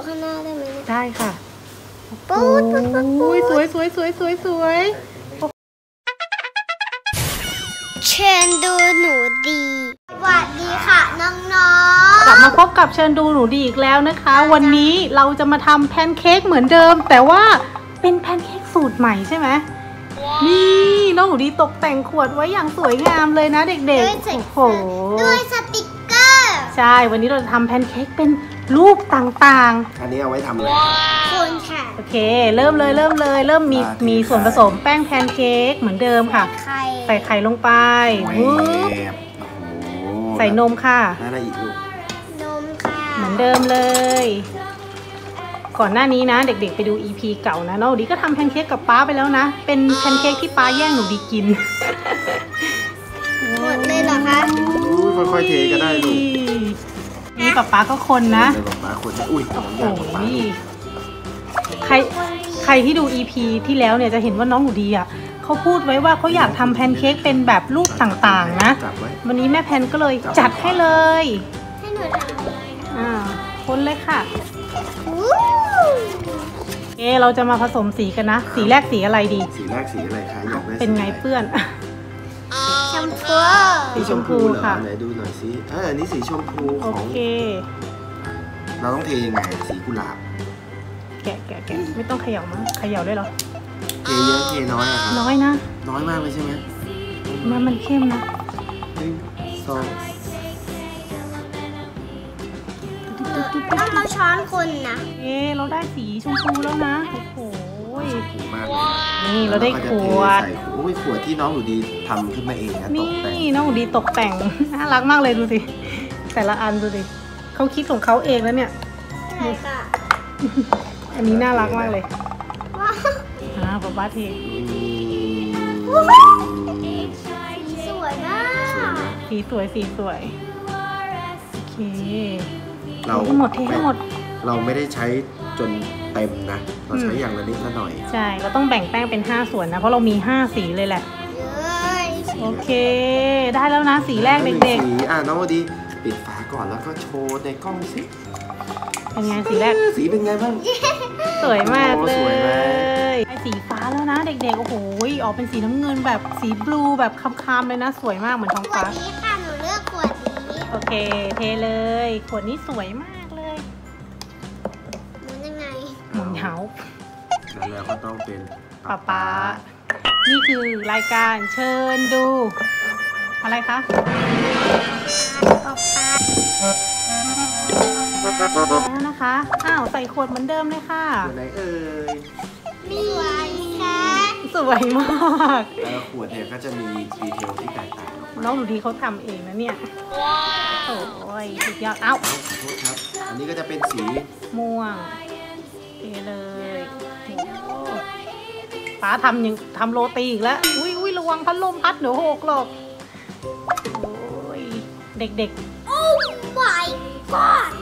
ว์ข้างหน้าได้ไหมเนี่ย ได้ค่ะปูดปูดปูดปูโอ้ยดสวยสวยสวยสวยสวยเชิญดูหนูดี สวัสดีค่ะน้องกลับมาพบกับเชิญดูหนูดีอีกแล้วนะคะ วันนี้เราจะมาทำแพนเค้กเหมือนเดิม แต่ว่าเป็นแพนเค้กสูตรใหม่ใช่ไหมนี่น้องหนูดีตกแต่งขวดไว้อย่างสวยงามเลยนะๆเด็กด้วยๆสโอ้โห ด้วยสติกเกอร์ ใช่ วันนี้เราจะทำแพนเค้กเป็นรูปต่างอันนี้เอาไว้ทำอะไรคุณค่ะ ๆ โอเค เริ่มเลยเริ่มเลย เริ่มมีอ่ามีมีส่วนผสมแป้งแพนเค้กเหมือนเดิมค่ะไข่ใส่ไข่ลงไปแหววึบบโอ้โหใส่นมค่ะนั่นอะไรอีกลูกนมค่ะเหมือนเดิมเลย ก่อนหน้านี้นะ เด็กๆไปดู EP เก่านะน้องหนูดีก็ทำแพนเค้กกับป้าไปแล้วนะ เป็นแพนเค้กที่ป้าแย่งหนูดีกิน ค่อยๆเทก็ได้ลูกนี่ป้าป้าก็คนนะเดี๋ยวป๊าป๊าคนจะอุ้ยน้ำยาโอ้ป๊าป๊ายใครใครที่ดู EP ที่แล้วเนี่ยจะเห็นว่าน้องหนูดีอะเขาพูดไว้ว่าเขาอยากทำแพนเค้กเป็นแบบรูปต่างๆนะ จับไว้ วันนี้แม่แพนก็เลยจัดให้เลยให้หนูทำเลยอ่าคนเลยค่ะอู้เอะเราจะมาผสมสีกันนะ สีแรกสีอะไรดี สีแรกสีอะไรคะอยากได้สีเป็นไงเปื้อน แชมพูสีชมพูเหรอค่ะ ไหนดูหน่อยสิเอออันนี้สีชมพูโอของ เค เราต้องเทยังไงสีกุหลาบ แกะแกะแกะไม่ต้องเขย่ามั้งเขย่าได้เหรอ เทเยอะเทน้อยอะครับน้อยนะน้อยมากเลยใช่ไหมมันมันเข้มนะหนึ่งสองต้องเอาช้อนคนนะเอ๊ะเราได้สีชมพูแล้วนะ โอ้โหชมพูมากเลยนี่เราได้ขวดใส่โอ้ยขวดที่น้องหนูดี ทำขึ้นมาเองนะตนี่กแต่งน้องหนูดีตกแต่งน่ารักมากเลยดูสิแต่ละอันดูสิเขาคิดของเขาเองแล้วเนี่ยใช่ค่ะอันนี้น่ารักมากเลยว้าวอ่าป๊าป้าเทสวยมากสีสวยสีสวยโอเคเราเทให้หมดเทให้หมด เราไม่ได้ใช้จนเต็มนะ เราใช้อืมอย่างละนิดละหน่อย ใช่ เราต้องแบ่งแป้งเป็น 5 ส่วนนะ เพราะเรามี 5 สีเลยแหละเย้ย โอเค ได้แล้วนะสีแรกหนึ่งเด็กสีอะน้องหนูดีปิดฝาก่อนแล้วก็โชว์ในกล้องสิๆ เป็นไงสีแรก สีเป็นไงบ้าง สวยมากเลโอ้สวยมาก ยได้สีฟ้าแล้วนะ เด็กๆ โอ้โหออกเป็นสีน้ำเงินแบบสีบลูแบบคำๆเลยนะ สวยมากเหมือนท้องขวฟ้า ดนี้ค่ะ หนูเลือกขวดนี้ โอเค เทเลย ขวดนี้สวยมากเลยหมุนยังไง หมุนเฮาแล้วก็ต้องเป็นป๊าป๊า นี่คือรายการเชิญดู อะไรคะป๊าป๊าแล้วนะคะ อ้าว ใส่ขวดเหมือนเดิมเลยค่ะตัวไหนเอ่ยสวยค่ะสวยมากแล้วขวดเนี่ยก็จะมีดีเทลที่แตกต่างออกมาน้องหนูดีเขาทำเองนะเนี่ยโอ้ยสุดยอดเอ้าเอ้าขอโทษครับ อันนี้ก็จะเป็นสีม่วงเทเลยโอ้ ป้าทำยังทำโรตีอีกแล้ว อุ้ยอุ้ยระวังพัดลมพัดเดี๋ยวหกหรอก โอ้ย เด็กโอ้ my god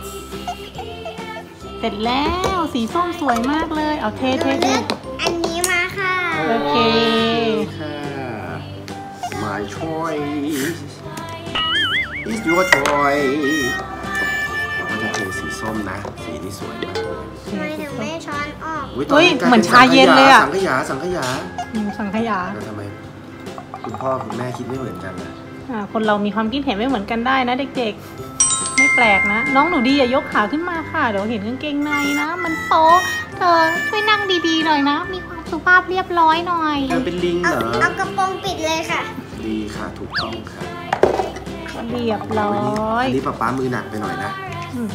ๆเสร็จแล้วสีส้มสวยมากเลย เอาเทหนูเทเทเลือกอันนี้มาค่ะ โอเค ค่ะ my choice is your choice เราก็จะเทสีส้มนะ สีนี่สวยมากเลย อนออกอุ๊ตเฮ้ยกลายเหมือนป็ชาเย็นเลยอะ สังขยาสังขยาอืมสังขยา แล้วทำไม คุณพ่อคุณแม่คิดไม่เหมือนกันนะอ่าคนเรามีความคิดเห็นไม่เหมือนกันได้นะเด็กๆ ไม่แปลกนะ น้องหนูดีอย่ายกขาขึ้นมาค่ะ เดี๋ยวเห็นกางเกงในนะ มันโป๊ะเธอช่วยนั่งดีๆหน่อยนะ มีความสุภาพเรียบร้อยหน่อย เธอเป็นลิงเอาเหรอเอากระโปรงปิดเลยค่ะ ดีค่ะถูกต้องค่ะเรียบร้อวันนี้ยอันนี้ป๊าป๊ามือหนักไปหน่อยนะอืม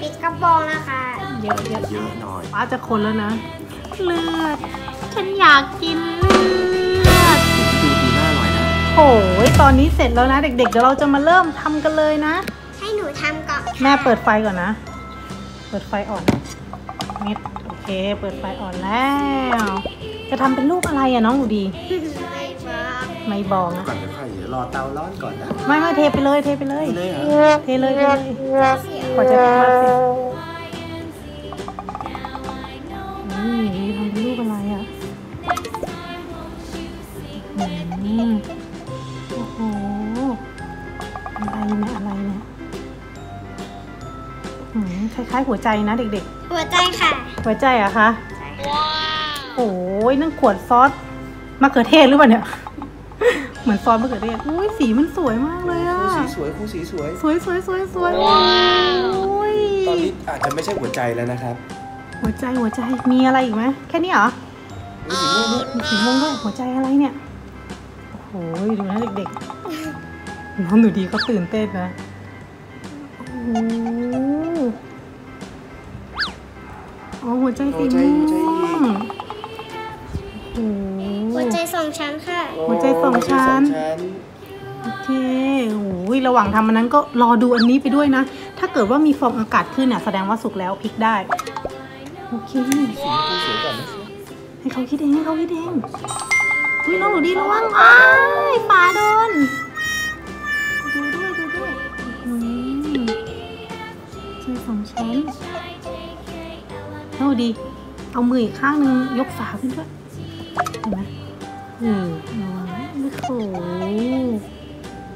ปิดกระโปรงนะคะ เยอะเยอะเยอะหน่อยป้าจะคนแล้วนะ เลือด ฉันอยากกินเลือดดูดีหน้าหน่อยนะโอ้ยตอนนี้เสร็จแล้วนะ เด็กๆเดี๋ยวเราจะมาเริ่มทำกันเลยนะ ให้หนูทำก่อนค่ะแม่เปิดไฟก่อนนะ เปิดไฟอ่อนเม็ดโอเค เปิดไฟอ่อนแล้ว จะทำเป็นรูปอะไรอะน้องหนูดี ไม่บอกไม่บอกนะ ก่อนเดี๋ยวค่อยเดี๋ยวรอเตาร้อนก่อนนะ ไม่ไม่เทไปเลย เทไปเลย เทเลยเหรอ เทเลยเทเลยเสียงกว่าจะทำเสร็จ นี่ทำเป็นรูปอะไรอะอืมโอ้โห อะไรเนี่ยอะไรเนี่ยอืมคล้ายๆายๆหัวใจนะเด็กหัวใจค่ะ ๆ หัวใจเหรอะคะ โอ้ยนั่นขวดซอสมะเขือเทศหรือเปล่าเนี่ย เหมือนซอสมะเขือเทศอุ้ยสีมันสวยมากเลยอะคู่สีสวยคู่สีสวย สวยสวยสวยสวยโอ้ยตอนนี้อาจจะไม่ใช่หัวใจแล้วนะครับ หัวใจหัวใจมีอะไรอีกไหมแค่นี้เหรอมีสีม่วงด้วยมีสีม่วงด้วยหัวใจอะไรเนี่ยโอ้โหดูนะเด็กๆน้องหนูดีก็ตื่นเต้นนะโอ้โหอ๋อหัวใจสีม่วงโอ้โหหัวใจสองชั้นค่ะหัวใจสองชั้นหัวใจสองชั้นโอเคโอ้ยระหว่างทำอันนั้นก็รอดูอันนี้ไปด้วยนะ ถ้าเกิดว่ามีฟองอากาศขึ้นอะแสดงว่าสุกแล้วพลิกได้ โอเคสีก่อนนะให้เขาคิดเองให้เขาคิดเองอุ้ยน้องหนูดีระวังอ้ายฝาโดนดูด้วยดูด้วยอืมใช่สองชั้นน้องหนูดี เอามืออีกข้างหนึงยกฝาขึ้นด้วยเห็นไหมอืมโอ้โห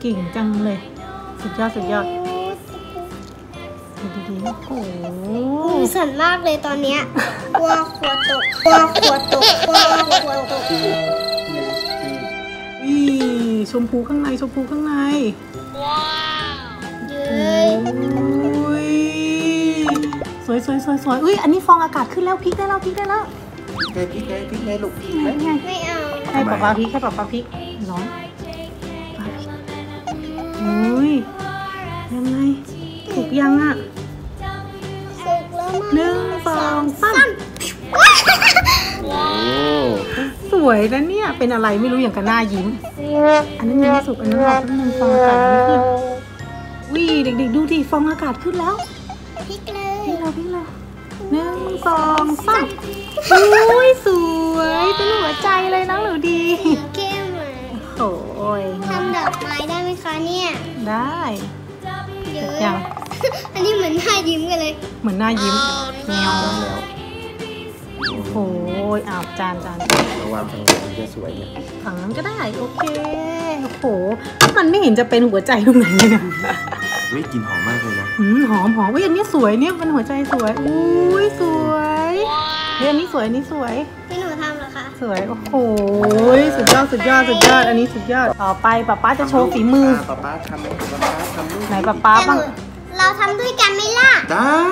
เก่งจังเลย สุดยอด สุดยอด ดูดีๆโอ้โหมือสั่นมากเลยตอนเนี้ยกลัวขวดตกกลัวขวดตกกลัวขวดตกอีชมพูข้างในชมพูข้างในเย้ยอุ้ยสวยสวยสวยสวยอุ้ยอันนี้ฟองอากาศขึ้นแล้วพลิกได้แล้วพลิกได้แล้วพริกไงพริกไงพริกไงลูกพริกไหมไงไม่เอาให้ป๊าป๊าพลิกให้ป๊าป๊าพลิกร้อนป๊าพลิกอุ้ยยังไงถูก ยังอะสุกแล้วมั้หนึ่งสองสามโอ้สวยนะเนี่ย เป็นอะไรไม่รู้อย่างกับหน้ายิ้ม อันนั้นยังไม่สุกอันนั้นรอแป๊บนึงฟองอากาศยังไม่ขึ้นวิเด็กๆดูดิฟองอากาศขึ้นแล้วพริกเลพลิยกแล้วพลิกแล้วหนึ่งสองสามอุ้ยสวยเป็นหัวใจเลยน้องหนูดีเข้มอะโอ้ยทำดอกไม้ได้ไหมคะเนี่ย ได้เยเสร็จอะยัง อันนี้เหมือนหน้ายิ้มกันเลย เหมือนหน้ายิ้มแมวได้แล้วโอ้ยอ้าวจานจานระวังทางนี้จะสวยเนี่ยฝั่งนั้นก็ได้โอเคโอ้โหมันไม่เห็นจะเป็นหัวใจตรงไหนเลยเนี่ยวิกลิ่นหอมมากเลยนะหืมหอมหอมอุ้ยอันนี้สวยเนี่ยเป็นหัวใจสวยอุ้ยสวยเฮ้ยอันนี้สวยอันนี้สวยที่หนูทำเหรอคะสวยโอ้โหสุดยอดสุดยอดสุดยอดอันนี้สุดยอดต่อไปป๊าป๊าจะโชว์ฝีมือป๊าป๊าทำป๊าป๊าทำลูกไหนป๊าป๊าบ้างแต่หนู เราทำด้วยกันไหมล่ะ ได้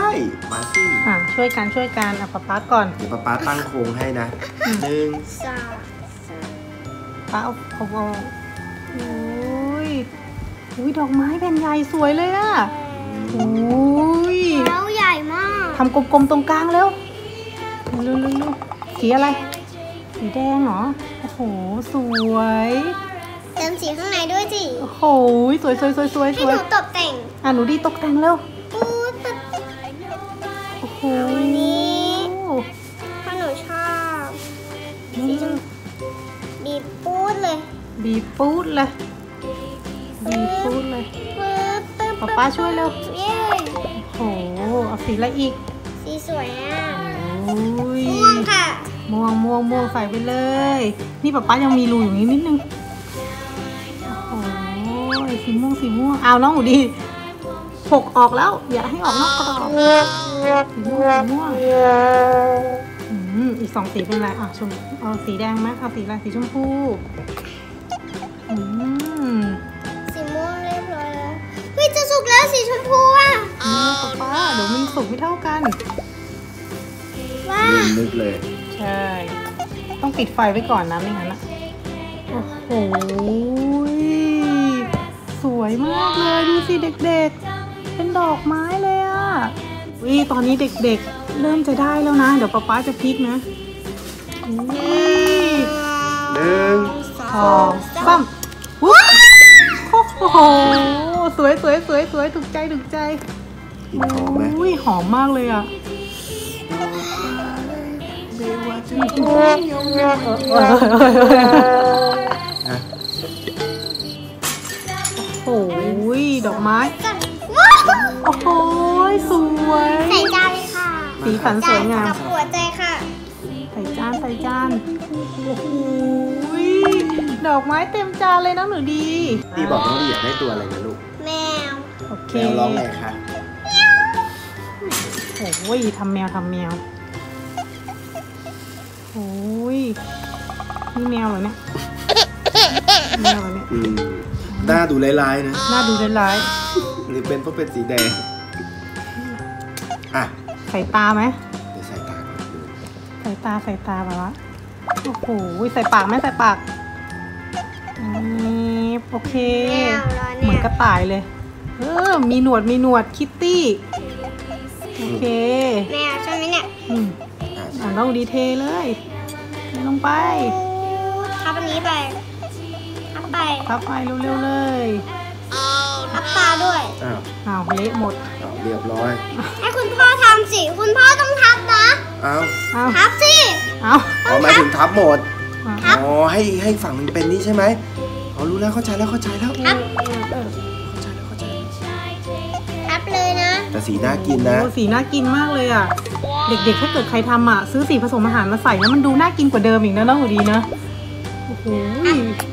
มาสิอะช่วยกันช่วยกันอะป๊าป๊าก่อนเดี๋ยวป๊าป๊าตั้งโครงให้นะหนึ่งสองป๊าเอาเอาเอาโอ้ยอุ้ยดอกไม้แผ่นใหญ่สวยเลยอะโอ้ยแล้วใหญ่มากทำกลมๆตรงกลางเร็วเร็วเร็วเร็วสีอะไร สีแดงเหรอ โอ้โห สวย เติมสีข้างในด้วยสิโอ้โห สวยสวยสวยสวยสให้วหยนูตกแต่งอะหนูดีตกแต่งเร็วปูดปุ๊บโอ้โหอันนี้เพราะหนูชอบสีชมบีบปูดเลยบีบปูดเลยบีบปูดเลยปึ๊บปึ๊บป๊าป๊าช่วยเร็วเย้โอ้โหเอาสีอะไรอีกสีสวยอะโอ้ยม่วงค่ะม่วงม่วงม่วงใส่ไปเลย นี่ป๊าป๊ายังมีรูอยู่นี้นิดนึงโอ้โหสีม่วงสีม่วงเอาน้องหนูดีหกออกแล้ว อย่าให้ออกนอกกรอบสีม่วงสีม่วงอืมอีกสองสีเป็นอะไรอะชมเอาสีแดงไหมเอาสีอะไรสีชมพูอืมสีม่วงเรียบร้อยแล้วเฮ้ยจะสุกแล้วสีชมพูอะนี่ป๊าป๊าเดี๋ยวมันสุกไม่เท่ากันว้าลืมนึกเลยใช่ต้องปิดไฟไว้ก่อนนะไม่งั้นอะโอ้โหส วยมากเลยดูสิเด็กๆ เป็นดอกไม้เลยอะวิตอนนี้เด็กๆ เริ่มจะได้แล้วนะ เดี๋ยวป๊าป๊าจะพลิกนะอุ๊ยหนึ่งสองสามว้าวโอ้โหสวยสวยสวยสวยถูกใจถูกใจกลิ่นหอมไหมอุ้ยหอมมากเลยอะเออฮ ไม้กันว้าวโอ้โหสวย ใส่จานเลยค่ะสีสันสวยงาม กับหัวใจค่ะ ใส่จานใส่จานโอ้โหดอกไม้เต็มจานเลยนะหนูดี ดีบอกน้องดีอยากได้ตัวอะไรนะลูก แมว โอเคแมวร้องไงคะโอโอ้ยทำแมวทำแมวโอ้ยนี่แมวเหรอเนี่ย แมวเหรอเนี่ย อืม หน้าดูลายๆนะน่าดูร้ายหรือเป็นเพราะเป็นสีแดง อะๆใส่ตาไหมเดี๋ยวใส่ตาก่อนดูใส่ตาใส่ตาแบบว่าโอ้โหใส่ปากไหมใส่ปากนี่โอเคแมวเหรอเหมืเนี่อนยกระต่ายเลย เออ มีหนวดมีหนวดคิตตี้ โอเคแมวใช่ไหมเนี่ยอืมอะอ่าลองดีเทเลยเทลงไปทับอันนี้ไปทับ ไปพับไปเร็วๆเลยทับตาด้วย อ้าวอ้าวเละหมดอ้าวเรียบร้อย ให้คุณพ่อทำสิ คุณพ่อต้องทับนะอ้าวอ้าวทับสิอ้าวอ๋อหมายถึงทับหมดครับอ๋อ ให้ให้ฝั่งมันเป็นนี่ใช่ไหมอ๋อรู้แล้วเข้าใจแล้วเข้าใจแล้วทับเออเข้าใจแล้วเข้าใจแล้วทับเลยนะ แต่สีน่ากินนะโอ้สีน่ากินมากเลยอะ เด็กๆ ถ้าเกิดใครทำอะ ซื้อสีผสมอาหารมาใส่แล้วมันดูน่ากินกว่าเดิมอีกนะน้องหูดีนะ โอ้โห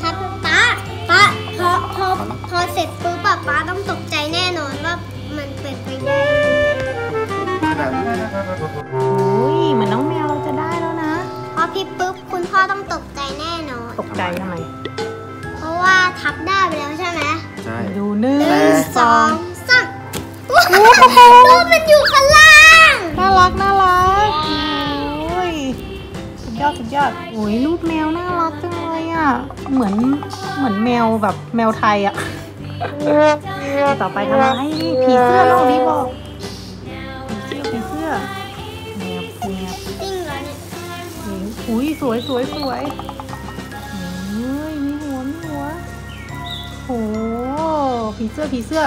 ทับป้า ป้าพอพอพอเสร็จปุ๊บป้าป้าต้องตกใจแน่นอนว่ามันเป็นไปได้ขนาดนี้เลยนะโอ้ยเหมือนน้องแมวเราจะได้แล้วนะพอพี่ปุ๊บคุณพ่อต้องตกใจแน่นอน ตกใจทำไม เพราะว่าทับได้ไปแล้วใช่ไหมใช่ดูหนึ่งหนึ่งสสอองงสามว้าวรูปมันอยู่ข้างล่างน่ารักน่ารักโอ้ยสุดยอดสุดยอดโอ้ยรูปแมวน่ารักจัง เหมือนเหมือนแมวแบบแมวไทยอะต่อไปทำไรผีเสื้อน้องดีบอกผีเสื้อผีเสื้อแมวแมวจริงเหรอเนี่ยอุ้ยสวยสวยสวยเฮ้ยมีหัวมีหัวโหผีเสื้อผีเสื้อ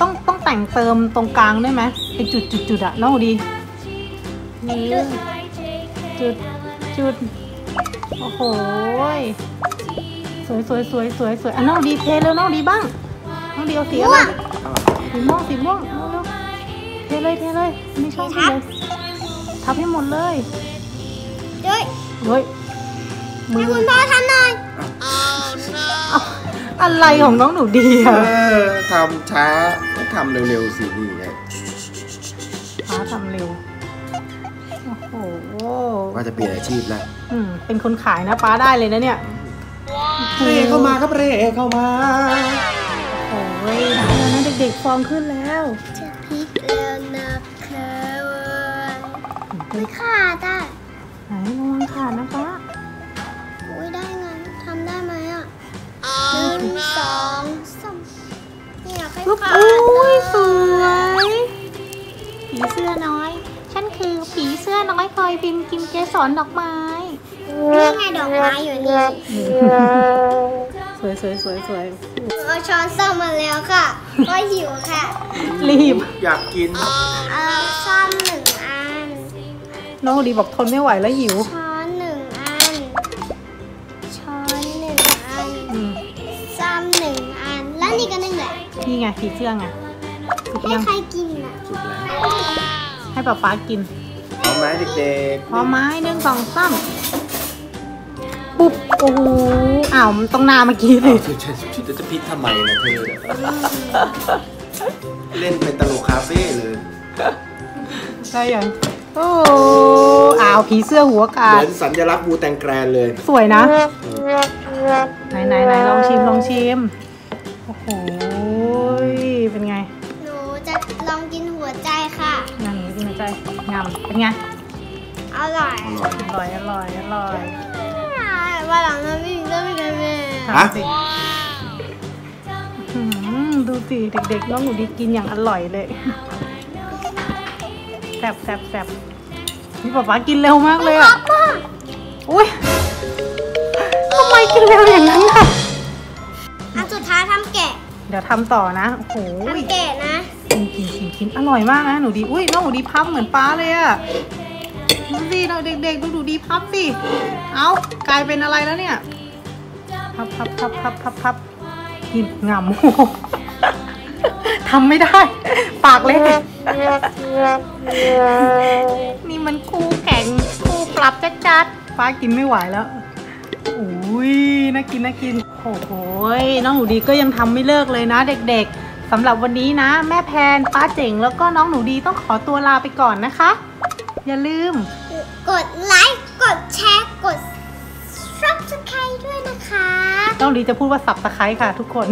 ต้องต้องแต่งเติมตรงกลางได้ไหมเป็นจุดจุดจุดอะน้องดีนี่จุดจุดโอ้โห สวยสวยสวยสวยสวยอะน้องดีเทเร็วน้องดีบ้าง น้องดีเอาสีอะไรอ้าวสีม่วงสีม่วงเร็วเร็วเทเลยเทเลยไม่ชอบเลยทับให้หมดเลยเฮ้ยเฮ้ยมืให้อคุณพ่อทำหน่อยเอ้าอะไรของน้องหนูดีเออะอทำช้าต้องทำเร็วๆสินี่ไงฟ้าทำเร็วโอ้โหว่าจะเปลี่ยนอาชีพแล้วอืมเป็นคนขายนะป้าได้เลยนะเนี่ย เรเข้ามาครับเรเข้ามา โอ้ยได้แล้วนะเด็กๆฟองขึ้นแล้วจะพลิกแล้วนะคะไม่ขาดอะไหนระวังขาดนะป้าอุ้ยได้ไงทำได้ไหมอะหนึ่งสองสามนี่อยากให้ปุ๊บขาดอุ้ยสเลวยผีเสื้อน้อย ฉันคือผีเสื้อน้อยคอยบินกินเกสรดอกไม้ นี่ไงดอกไม้อยู่นี่สวยสวยสวยสวยเอาช้อนส้อมมาแล้วค่ะ ก็หิวค่ะ รีบ อยากกิน เอาซ่อมหนึ่งอัน น้องดีบอกทนไม่ไหวแล้วหิว ช้อนหนึ่งอัน ช้อนหนึ่งอันอืมซ่อมหนึ่งอัน แล้วนี่ก็หนึ่งแหละนี่ไงผีเสื้อไงถูกให้ยังใครกินอะ สุดแล้ว ให้ป๊าป๊ากิน พร้อมไหมเด็กพอไม้หนึ่งสองสามปุ๊บ โอ้โหอ้าวมันต้องหนาเมื่อกี้ๆสิอ้าวเธอจะจะจะพิษทำไมนะเธอเล่นเป็นตลกคาเฟ่เลยได้ยังโอ้อ้าวผีเสื้อหัวกาเหดมือนสัญลักษณ์บูแตงแกรนเลย สวยนะ ไหนไหนไหนลองชิมลองชิม โอ้โหเป็นไง หนูจะลองกินหัวใจค่ะงามจริงใจงามเป็นไง อร่อย อร่อย อร่อย อร่อยอร่อย ว่าหลังนั้นไม่มีได้ไม่กันแม่ฮะทำสิอื้อหือดูสิเด็กๆ น้องหนูดีกินอย่างอร่อยเลยแซ่บแซ่บแซ่บนี่ป๊าป๊ากินเร็วมากเลยอะอุ้ยทำไมกินเร็วอย่างนั้นล่ะอันสุดท้ายทำแกะ เดี๋ยวทำต่อนะโอ้โหทำแกะนะ กินกินกินกินอร่อยมากนะหนูดี อุ้ยน้องหนูดีพับเหมือนป้าเลยอะ ดูสิเราเด็กๆดูหนูดีพับสิ เอากลายเป็นอะไรแล้วเนี่ย พับพับพับพับพับพับกินงำทำไม่ได้ ปากเล็ก นี่มันคู่แข่งคู่ปรับจัดๆป้ากินไม่ไหวแล้วอุ้ยน่ากินน่ากิน โอ้โหน้องหนูดีก็ยังทำไม่เลิกเลยนะเด็กๆสำหรับวันนี้นะ แม่แพนป้าเจ๋งแล้วก็น้องหนูดีต้องขอตัวลาไปก่อนนะคะ อย่าลืม กดไลค์กดแชร์กด subscribe ด้วยนะคะน้องหนูดีจะพูดว่าสับตะไคร้ค่ะทุกคน